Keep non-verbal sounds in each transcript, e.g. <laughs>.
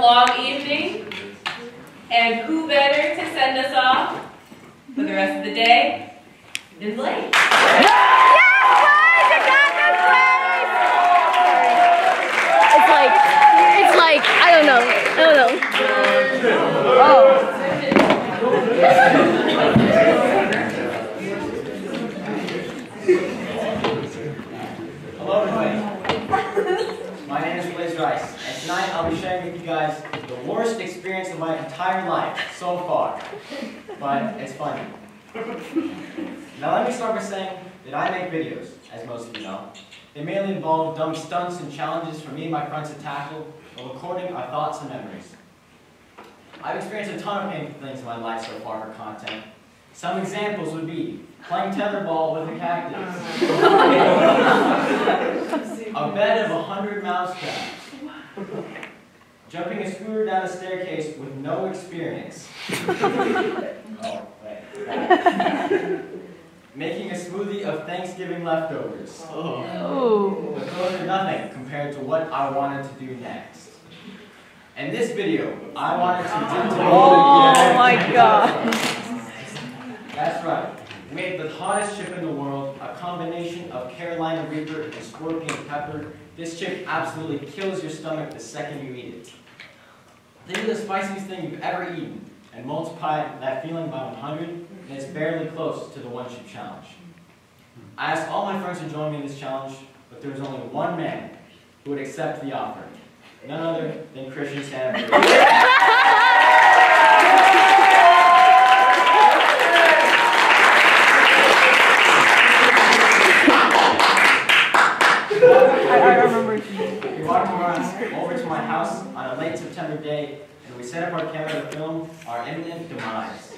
long evening. And who better to send us off for the rest of the day than Blake? It's like, it's like, I don't know, I don't know. Oh. Hello everybody. My name is Blaze Rice, and tonight I'll be sharing with you guys the worst experience of my entire life so far. But it's funny. Now let me start by saying that I make videos, as most of you know. They mainly involve dumb stunts and challenges for me and my friends to tackle while recording our thoughts and memories. I've experienced a ton of painful things in my life so far for content. Some examples would be playing tetherball with a cactus, <laughs> a bed of 100 mouse traps, jumping a scooter down a staircase with no experience. oh. Making a smoothie of Thanksgiving leftovers. Ooh. But those are nothing compared to what I wanted to do next. In this video, I wanted to do Oh my god. That's right. We ate the hottest chip in the world, a combination of Carolina Reaper and Scorpion Pepper. This chip absolutely kills your stomach the second you eat it. Think of the spiciest thing you've ever eaten, and multiply that feeling by 100, and it's barely close to the one chip challenge. I asked all my friends to join me in this challenge, but there was only one man who would accept the offer. None other than Christian Sandberg. <laughs> I, I remember. We walked around over to my house on a late September day, and we set up our camera to film our imminent demise.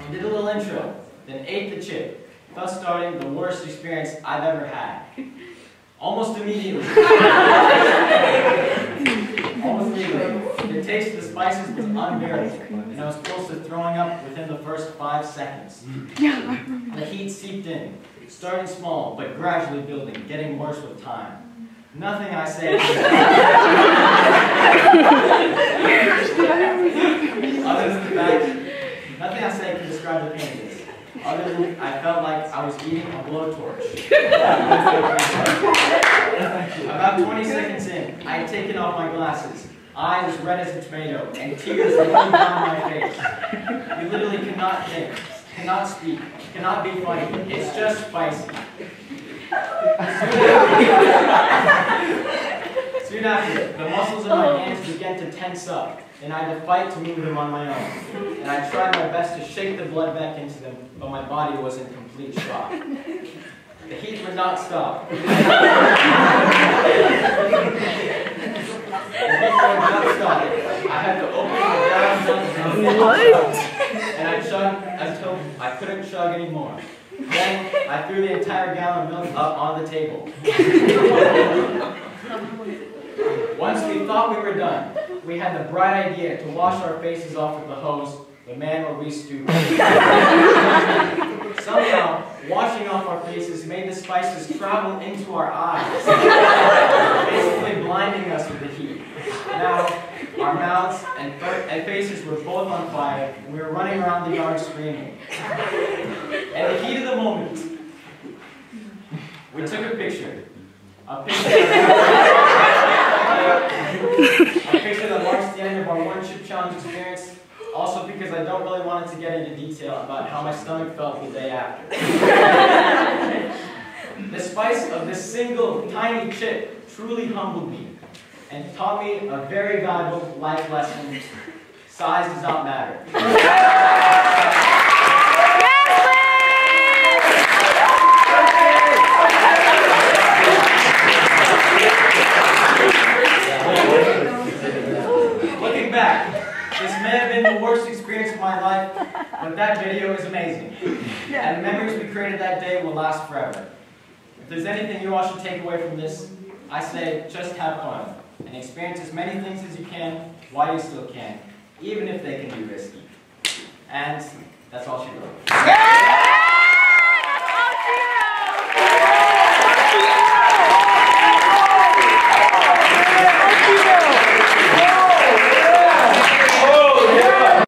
We did a little intro, then ate the chip, thus starting the worst experience I've ever had. Almost immediately. Almost immediately. The taste of the spices was unbearable, and I was close to throwing up within the first five seconds. The heat seeped in, starting small, but gradually building, getting worse with time. Nothing I say other than the fact, nothing I say can describe the pain. Other than I felt like I was eating a blowtorch. About 20 seconds in, I had taken off my glasses, eyes red as a tomato, and tears rolling down my face. You literally cannot think, cannot speak, cannot be funny. It's just spicy. Soon after, the muscles in my oh. hands began to tense up, and I had to fight to move them on my own. And I tried my best to shake the blood back into them, but my body was in complete shock. The heat would not stop. <laughs> The heat would not stop. I had to open my What? and I chugged until I couldn't chug anymore. Then I threw the entire gallon of milk up on the table. Once we thought we were done, we had the bright idea to wash our faces off with the hose, the man we stooped. Somehow, washing off our faces made the spices travel into our eyes, basically blinding us with the heat. Now, our mouths and, and faces were both on fire, and we were running around the yard screaming. And the heat of the moment, we took a picture. A picture, <laughs> a picture that marks the end of our one chip challenge experience. Also because I don't really want to get into detail about how my stomach felt the day after. <laughs> the spice of this single tiny chip truly humbled me and taught me a very valuable life lesson. Size does not matter. Looking back, this may have been the worst experience of my life, but that video is amazing. And the memories we created that day will last forever. If there's anything you all should take away from this, I say just have fun and experience as many things as you can while you still can, even if they can be risky. And that's all she wrote.